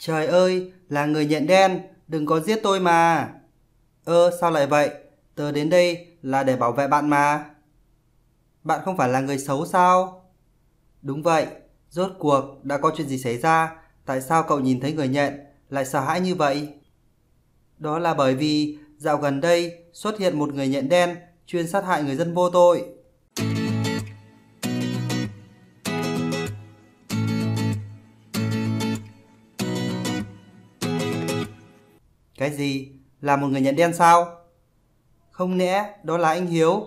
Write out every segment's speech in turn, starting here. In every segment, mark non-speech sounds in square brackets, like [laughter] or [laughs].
Trời ơi, là người nhện đen, đừng có giết tôi mà. Ơ, sao lại vậy? Tớ đến đây là để bảo vệ bạn mà. Bạn không phải là người xấu sao? Đúng vậy, rốt cuộc đã có chuyện gì xảy ra? Tại sao cậu nhìn thấy người nhện lại sợ hãi như vậy? Đó là bởi vì dạo gần đây xuất hiện một người nhện đen chuyên sát hại người dân vô tội. Cái gì? Là một người nhận đen sao? Không lẽ đó là anh Hiếu?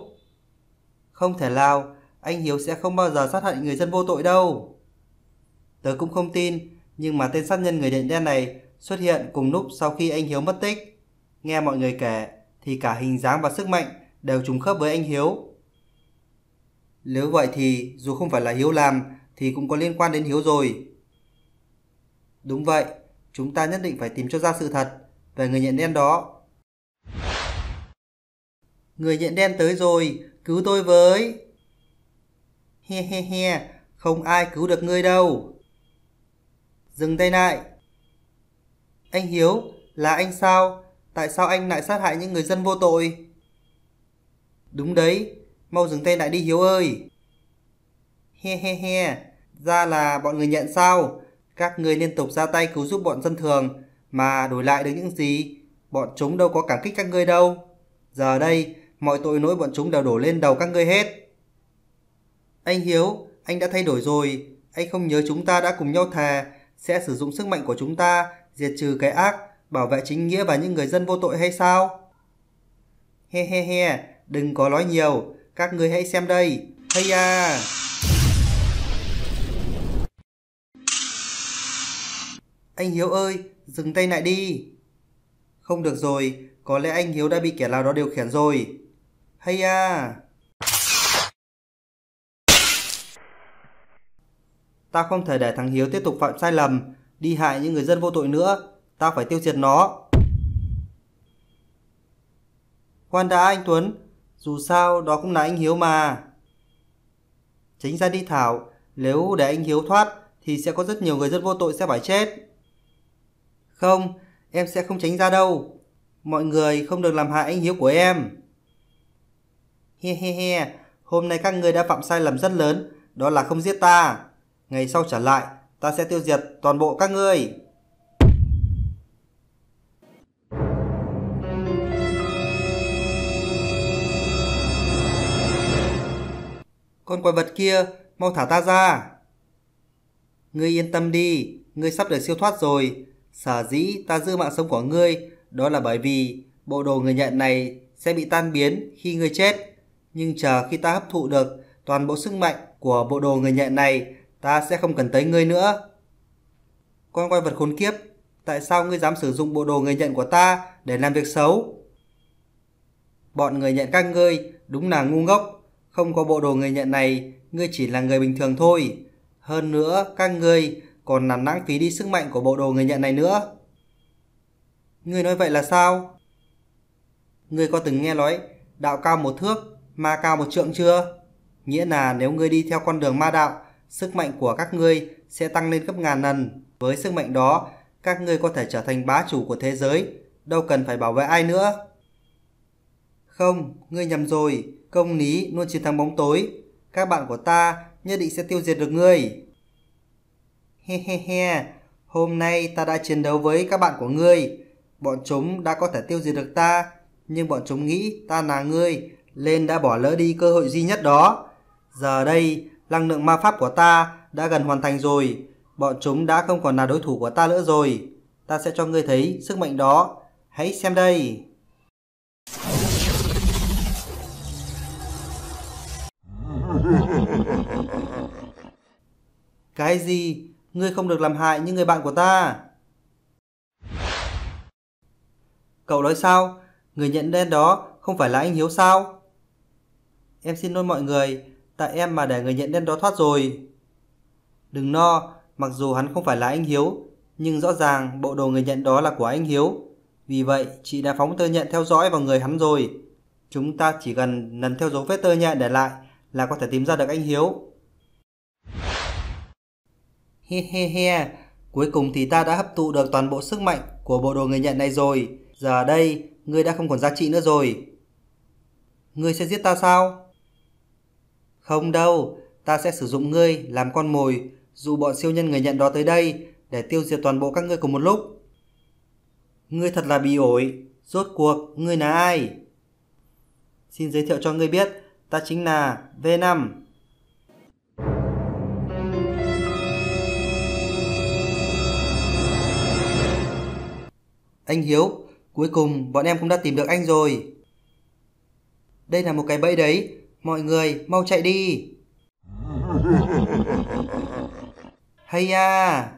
Không thể nào, anh Hiếu sẽ không bao giờ sát hại người dân vô tội đâu. Tớ cũng không tin, nhưng mà tên sát nhân người nhận đen này xuất hiện cùng lúc sau khi anh Hiếu mất tích. Nghe mọi người kể thì cả hình dáng và sức mạnh đều trùng khớp với anh Hiếu. Nếu vậy thì dù không phải là Hiếu làm thì cũng có liên quan đến Hiếu rồi. Đúng vậy, chúng ta nhất định phải tìm cho ra sự thật về người nhện đen đó. Người nhện đen tới rồi, cứu tôi với. He he he, không ai cứu được ngươi đâu. Dừng tay lại. Anh Hiếu, là anh sao? Tại sao anh lại sát hại những người dân vô tội? Đúng đấy, mau dừng tay lại đi Hiếu ơi. He he he, ra là bọn người nhận sao? Các người liên tục ra tay cứu giúp bọn dân thường mà đổi lại được những gì? Bọn chúng đâu có cảm kích các ngươi đâu. Giờ đây, mọi tội lỗi bọn chúng đều đổ lên đầu các ngươi hết. Anh Hiếu, anh đã thay đổi rồi. Anh không nhớ chúng ta đã cùng nhau thề sẽ sử dụng sức mạnh của chúng ta diệt trừ cái ác, bảo vệ chính nghĩa và những người dân vô tội hay sao? He he he, đừng có nói nhiều, các người hãy xem đây. Hay à! Anh Hiếu ơi, dừng tay lại đi. Không được rồi, có lẽ anh Hiếu đã bị kẻ nào đó điều khiển rồi. Hay à! Ta không thể để thằng Hiếu tiếp tục phạm sai lầm, đi hại những người dân vô tội nữa. Ta phải tiêu diệt nó. Khoan đã anh Tuấn, dù sao đó cũng là anh Hiếu mà. chính ra đi Thảo, nếu để anh Hiếu thoát thì sẽ có rất nhiều người dân vô tội sẽ phải chết. Không, em sẽ không tránh ra đâu. Mọi người không được làm hại anh Hiếu của em. He he he, hôm nay các người đã phạm sai lầm rất lớn, đó là không giết ta. Ngày sau trở lại, ta sẽ tiêu diệt toàn bộ các ngươi. Con quái vật kia, mau thả ta ra. Ngươi yên tâm đi, ngươi sắp được siêu thoát rồi. Sở dĩ ta giữ mạng sống của ngươi, đó là bởi vì bộ đồ người nhận này sẽ bị tan biến khi ngươi chết. Nhưng chờ khi ta hấp thụ được toàn bộ sức mạnh của bộ đồ người nhận này, ta sẽ không cần tới ngươi nữa. Con quái vật khốn kiếp, tại sao ngươi dám sử dụng bộ đồ người nhận của ta để làm việc xấu? Bọn người nhận các ngươi đúng là ngu ngốc, không có bộ đồ người nhận này, ngươi chỉ là người bình thường thôi. Hơn nữa, các ngươi còn làm lãng phí đi sức mạnh của bộ đồ người nhận này nữa. Ngươi nói vậy là sao? Ngươi có từng nghe nói đạo cao một thước, ma cao một trượng chưa? Nghĩa là nếu ngươi đi theo con đường ma đạo, sức mạnh của các ngươi sẽ tăng lên gấp ngàn lần. Với sức mạnh đó, các ngươi có thể trở thành bá chủ của thế giới, đâu cần phải bảo vệ ai nữa. Không, ngươi nhầm rồi, công lý luôn chiến thắng bóng tối. Các bạn của ta nhất định sẽ tiêu diệt được ngươi. He he he, hôm nay ta đã chiến đấu với các bạn của ngươi. Bọn chúng đã có thể tiêu diệt được ta, nhưng bọn chúng nghĩ ta là ngươi, nên đã bỏ lỡ đi cơ hội duy nhất đó. Giờ đây, năng lượng ma pháp của ta đã gần hoàn thành rồi. Bọn chúng đã không còn là đối thủ của ta nữa rồi. Ta sẽ cho ngươi thấy sức mạnh đó. Hãy xem đây. [laughs] Cái gì? Ngươi không được làm hại những người bạn của ta. Cậu nói sao? Người nhận đen đó không phải là anh Hiếu sao? Em xin lỗi mọi người, tại em mà để người nhận đen đó thoát rồi. Đừng no, mặc dù hắn không phải là anh Hiếu, nhưng rõ ràng bộ đồ người nhận đó là của anh Hiếu. Vì vậy, chị đã phóng tơ nhận theo dõi vào người hắn rồi. Chúng ta chỉ cần lần theo dấu vết tơ nhện để lại là có thể tìm ra được anh Hiếu. He he he, Cuối cùng thì ta đã hấp thụ được toàn bộ sức mạnh của bộ đồ người nhận này rồi. Giờ đây, ngươi đã không còn giá trị nữa rồi. Ngươi sẽ giết ta sao? Không đâu, ta sẽ sử dụng ngươi làm con mồi, dụ bọn siêu nhân người nhận đó tới đây để tiêu diệt toàn bộ các ngươi cùng một lúc. Ngươi thật là bị ổi, rốt cuộc ngươi là ai? Xin giới thiệu cho ngươi biết, ta chính là V5. Anh Hiếu, cuối cùng bọn em cũng đã tìm được anh rồi. Đây là một cái bẫy đấy, mọi người mau chạy đi. [laughs] Hay à!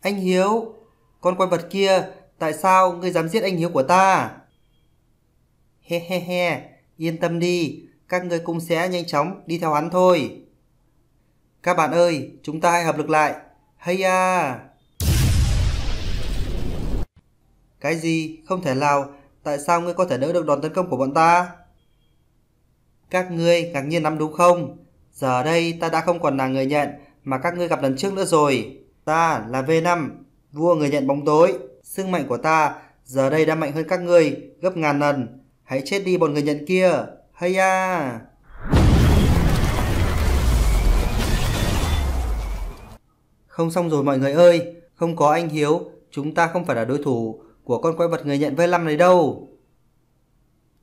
Anh Hiếu, con quái vật kia, tại sao ngươi dám giết anh Hiếu của ta? He he he, yên tâm đi, các ngươi cũng sẽ nhanh chóng đi theo hắn thôi. Các bạn ơi, chúng ta hãy hợp lực lại. Hay à! Cái gì? Không thể nào, tại sao ngươi có thể đỡ được đòn tấn công của bọn ta? Các ngươi ngạc nhiên lắm đúng không? Giờ đây ta đã không còn là người nhận mà các ngươi gặp lần trước nữa rồi. Ta là V5, vua người nhận bóng tối. Sức mạnh của ta giờ đây đã mạnh hơn các ngươi gấp ngàn lần. Hãy chết đi bọn người nhận kia. Hay à! Không xong rồi mọi người ơi, không có anh Hiếu, chúng ta không phải là đối thủ của con quái vật người nhận V5 này đâu.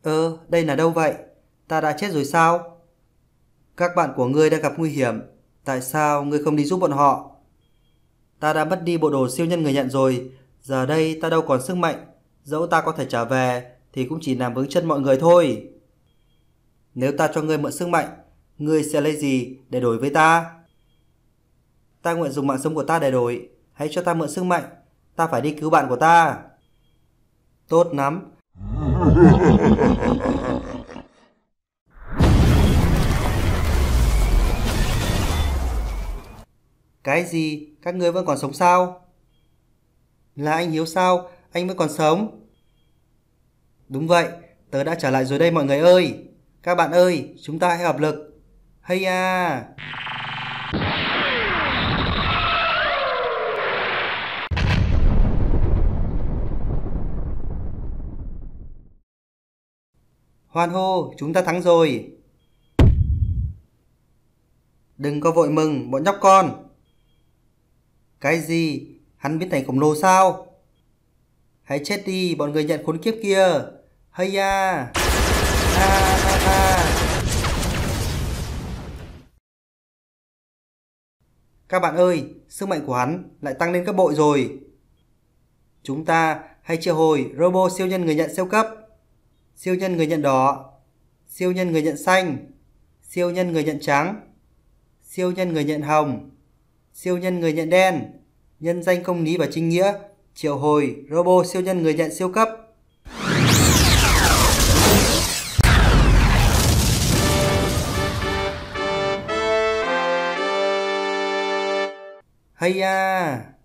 Ơ, đây là đâu vậy? Ta đã chết rồi sao? Các bạn của ngươi đã gặp nguy hiểm, tại sao ngươi không đi giúp bọn họ? Ta đã mất đi bộ đồ siêu nhân người nhận rồi, giờ đây ta đâu còn sức mạnh, dẫu ta có thể trở về thì cũng chỉ làm vướng chân mọi người thôi. Nếu ta cho ngươi mượn sức mạnh, ngươi sẽ lấy gì để đổi với ta? Ta nguyện dùng mạng sống của ta để đổi, hãy cho ta mượn sức mạnh, ta phải đi cứu bạn của ta. Tốt lắm. [laughs] Cái gì? Các ngươi vẫn còn sống sao? Là anh Hiếu sao? Anh vẫn còn sống? Đúng vậy, tớ đã trở lại rồi đây mọi người ơi. Các bạn ơi, chúng ta hãy hợp lực. Hay à! Hoan hô, chúng ta thắng rồi. Đừng có vội mừng, bọn nhóc con. Cái gì? Hắn biến thành khổng lồ sao? Hãy chết đi, bọn người nhận khốn kiếp kia. Hay ya. À, à, à. Các bạn ơi, sức mạnh của hắn lại tăng lên cấp bội rồi. Chúng ta hãy triệu hồi robot siêu nhân người nhận siêu cấp. Siêu nhân người nhận đỏ. Siêu nhân người nhận xanh. Siêu nhân người nhận trắng. Siêu nhân người nhận hồng siêu nhân người nhận đen, nhân danh công lý và chính nghĩa, triệu hồi Robo siêu nhân người nhận siêu cấp. Hay à!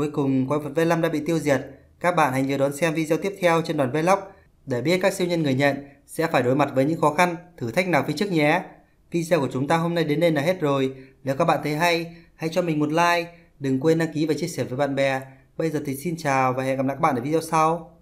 Cuối cùng quái vật V5 đã bị tiêu diệt. Các bạn hãy nhớ đón xem video tiếp theo trên đoàn Vlog để biết các siêu nhân người nhận sẽ phải đối mặt với những khó khăn, thử thách nào phía trước nhé. Video của chúng ta hôm nay đến đây là hết rồi. Nếu các bạn thấy hay, hãy cho mình một like, đừng quên đăng ký và chia sẻ với bạn bè. Bây giờ thì xin chào và hẹn gặp lại các bạn ở video sau.